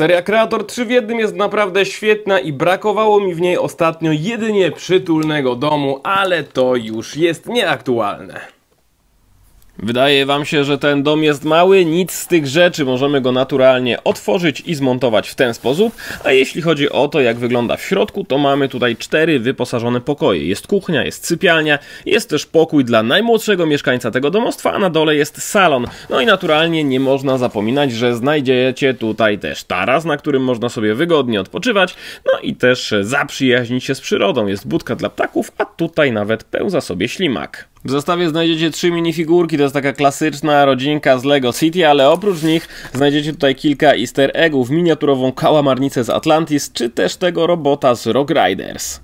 Seria Kreator 3 w jednym jest naprawdę świetna i brakowało mi w niej ostatnio jedynie przytulnego domu, ale to już jest nieaktualne. Wydaje wam się, że ten dom jest mały? Nic z tych rzeczy. Możemy go naturalnie otworzyć i zmontować w ten sposób. A jeśli chodzi o to, jak wygląda w środku, to mamy tutaj cztery wyposażone pokoje. Jest kuchnia, jest sypialnia, jest też pokój dla najmłodszego mieszkańca tego domostwa, a na dole jest salon. No i naturalnie nie można zapominać, że znajdziecie tutaj też taras, na którym można sobie wygodnie odpoczywać. No i też zaprzyjaźnić się z przyrodą. Jest budka dla ptaków, a tutaj nawet pełza sobie ślimak. W zestawie znajdziecie trzy minifigurki, to jest taka klasyczna rodzinka z Lego City, ale oprócz nich znajdziecie tutaj kilka easter eggów, miniaturową kałamarnicę z Atlantis, czy też tego robota z Rock Riders.